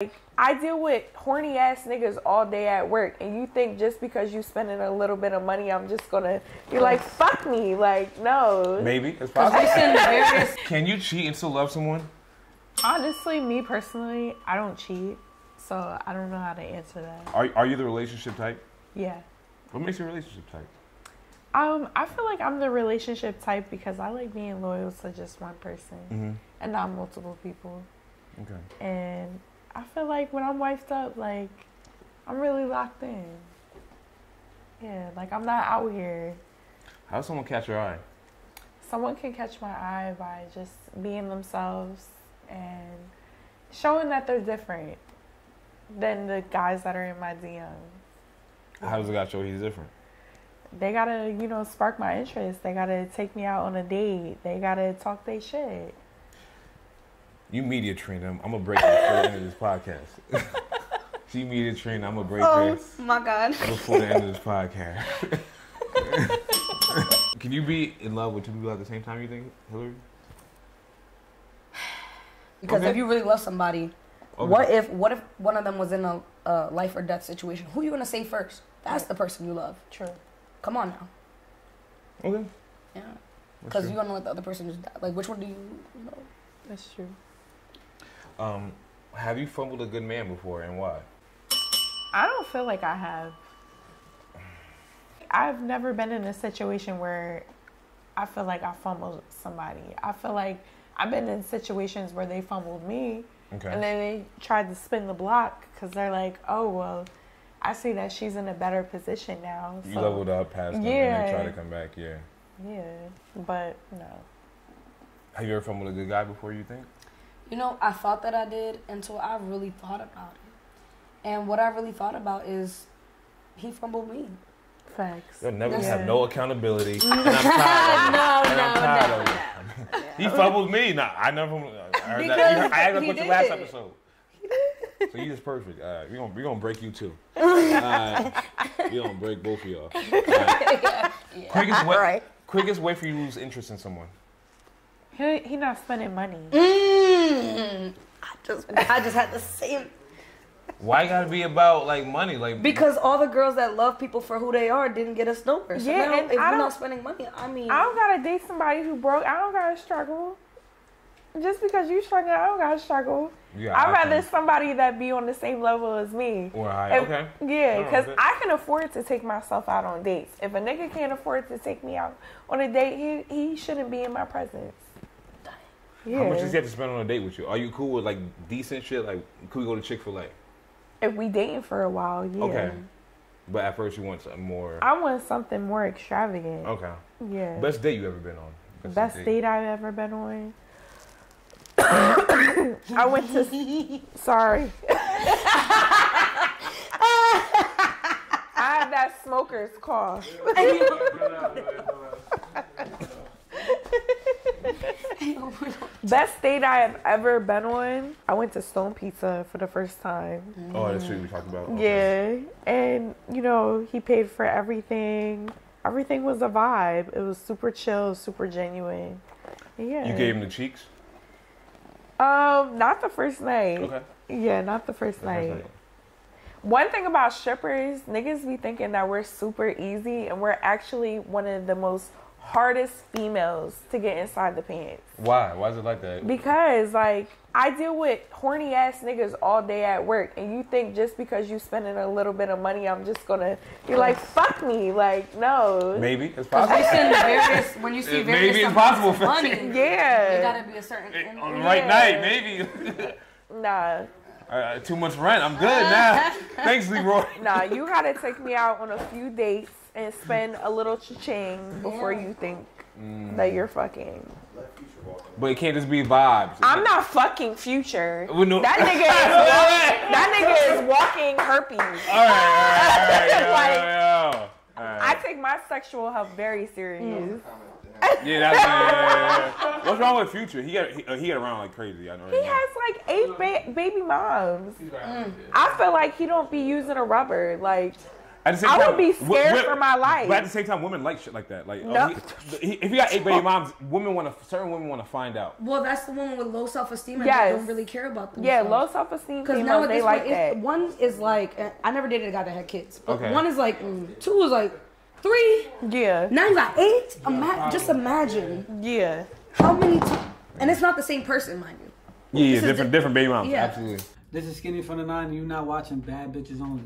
Like, I deal with horny ass niggas all day at work, and you think just because you spending a little bit of money, I'm just gonna you're like fuck me, like no. Maybe it's possible. Can you cheat and still love someone? Honestly, me personally, I don't cheat, so I don't know how to answer that. Are Are you the relationship type? Yeah. What makes you a relationship type? Um, I feel like I'm the relationship type because I like being loyal to just one person Mm-hmm. and not multiple people. Okay. And I feel like when I'm wifed up, like I'm really locked in. Yeah, like I'm not out here. How does someone catch your eye? Someone can catch my eye by just being themselves and showing that they're different than the guys that are in my DM. How does a guy show he's different? They gotta, you know, spark my interest. They gotta take me out on a date. They gotta talk they shit. You media train them. I'm gonna break you before the end of this podcast. she media train. I'm gonna break Oh her my god. before the end of this podcast. Can you be in love with two people at the same time? You think, Hillary? Because Okay. if you really love somebody, Okay. what if what if one of them was in a uh, life or death situation? Who are you gonna say first? That's the person you love. True. Come on now. Okay. Yeah. Because you're gonna let the other person just die. Like, which one do you, you know? That's true. Um, have you fumbled a good man before, and why? I don't feel like I have. I've never been in a situation where I feel like I fumbled somebody. I feel like I've been in situations where they fumbled me Okay. and then they tried to spin the block because they're like, oh, well, I see that she's in a better position now. you leveled up past them, and they try to come back. Yeah. Yeah, but no. Have you ever fumbled a good guy before? You think? You know, I thought that I did until I really thought about it. And what I really thought about is he fumbled me. Facts. You'll never That's- have no accountability. and I'm tired of it. No, I'm no, tired no, of. He fumbled me. Nah, I never. I heard that. You heard, I asked that Because question he last did. episode. So you just perfect. All right, we gonna we gonna break you too. All right, we gonna break both of y'all. All right. Quickest way, Right. quickest way for you to lose interest in someone. He, he not spending money. Mm. I just, I just had the same. Why gotta be about like money? Like Because all the girls that love people for who they are didn't get us nowhere. So Yeah, now, and if I you're don't- not spending money, I mean, I don't gotta date somebody who broke. I don't gotta struggle. Just because you struggle, I don't gotta struggle. you I'd got rather options. somebody that be on the same level as me. or high. If- Okay. Yeah, because okay. I can afford to take myself out on dates. If a nigga can't afford to take me out on a date, he he shouldn't be in my presence. Yeah. How much does he have to spend on a date with you? Are you cool with like decent shit? Like, could we go to Chick Fil A? if we dating for a while, yeah. Okay. But at first you want something more. I want something more extravagant. Okay. Yeah. Best date you ever been on? Best date I've ever been on. I went to. Sorry. I had that smoker's cough. Best date I have ever been on. I went to Stone Pizza for the first time. Oh, that's what we talked about. Okay. Yeah, and you know he paid for everything. Everything was a vibe. It was super chill, super genuine. Yeah. You gave him the cheeks. Um, not the first night. Okay. Yeah, not the first First night. night. One thing about strippers, niggas be thinking that we're super easy, and we're actually one of the most hardest females to get inside the pants. Why? Why is it like that? Because like I deal with horny ass niggas all day at work, and you think just because you spending a little bit of money, I'm just gonna you're like fuck me, like no. Maybe it's we possible. send various when you see It- various maybe it's possible of for- money. It Yeah, gotta be a certain. On the and- right night, maybe. nah, uh, too much rent. I'm good now. Thanks, Leroy. nah. You gotta take me out on a few dates and spend a little cha-ching before Yeah. you think Mm. that you're fucking. But it can't just be vibes. I'm not fucking Future. Well, no- That nigga is walking, that nigga is walking herpes. All right, all right, all right, yo, Like, yo, yo. All I take my sexual health very serious. Yeah, that's yeah, yeah, yeah. What's wrong with Future? He got he, uh, he got around like crazy. I know. He has like eight ba- baby moms. I feel like he don't be using a rubber. Like At the same I time, would be wo- scared wo- for my life. But at the same time, women like shit like that. Like, oh, he- he- if you got eight baby moms, women want to. Certain women want to find out. Well, that's the woman with low self esteem and Yes. that don't really care about themselves. Yeah, low self esteem Because now females, they like point, that. one is like I never dated a guy that had kids, but Okay. one is like mm, two is like three. Yeah, Now you got eight. Ima- just imagine yeah. How many, t- and it's not the same person, mind you. Yeah, yeah, different, di- different baby moms. Yeah. Absolutely. This is Skinny from the Nine. and You not watching Bad Bitches Only.